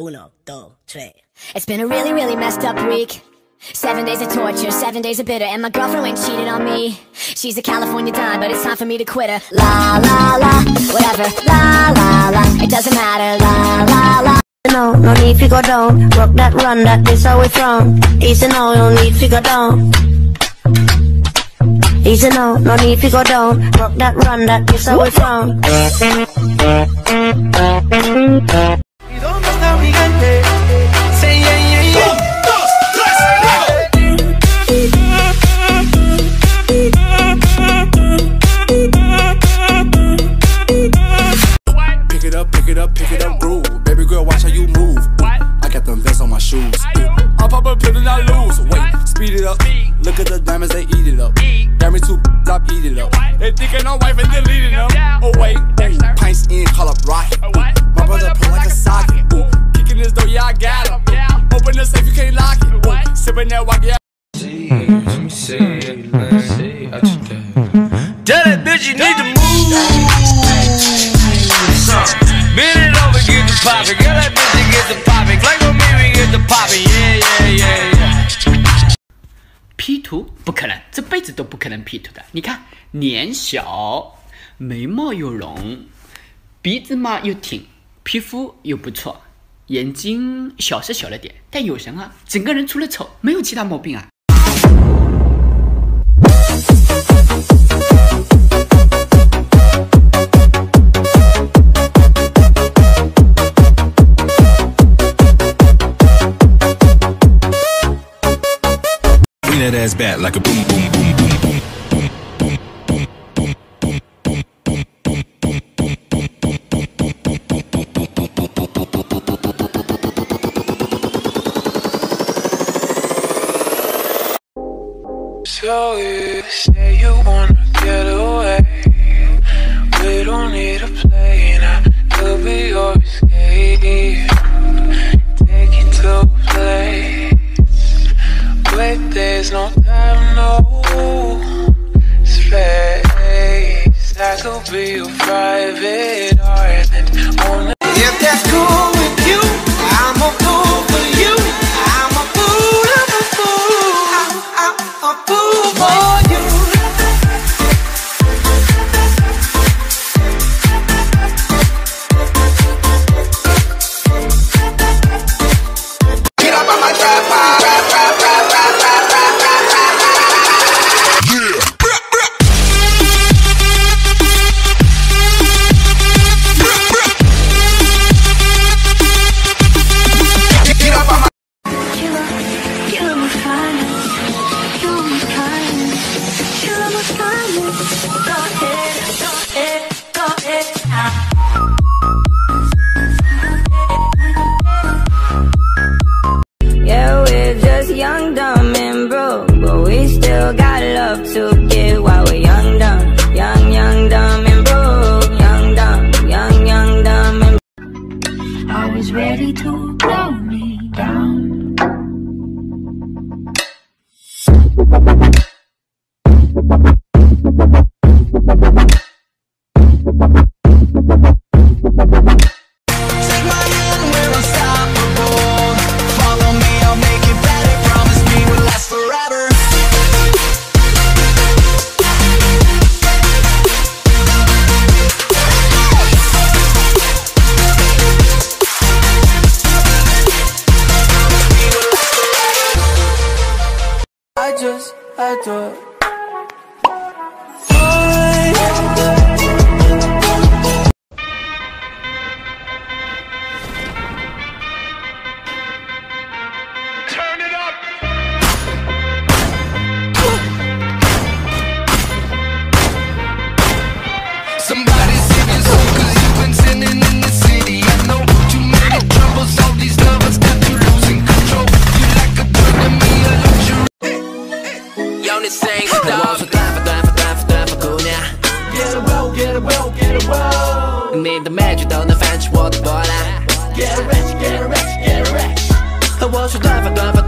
Uno, dos, tres. It's been a really, really messed up week. Seven days of torture, seven days of bitter, and my girlfriend went cheated on me. She's a California dime, but it's time for me to quit her. La la la, whatever. La la la, it doesn't matter. La la la. No, no need to go down. Rock that run, that is we from. Easy no, no need to go down. Easy no, no need to go down. Rock that run, that is how we my shoes. I pop a pill and I lose. Wait, speed it up. Look at the diamonds, they eat it up. Got me two, stop eat it up. They thinking I'm wife and deleting them. Oh wait, ooh, pints in, call up rocket. Ooh, my brother pull like a socket. Ooh, kicking this door, yeah I got him. Open the safe, you can't lock it. Ooh, sipping that walkie. Tell that bitch you need to move. Bend it over, get the poppin'. 图不可能，这辈子都不可能 P 图的。你看，脸小，眉毛又浓，鼻子嘛又挺，皮肤又不错，眼睛小是小了点，但有神啊，整个人除了丑没有其他毛病啊。Bring that ass back like a boom, boom, boom, boom, boom. So you say you wanna get away We don't need a plane, I could be your escape be your private island. If that's cool with you, I'm a still got love to give while we're young, dumb, young, young, dumb, and broke, young, dumb, young, young, dumb, and always ready to blow me I just had 你的每句都能翻起我的波浪 get rich get rich get rich 我说短发短发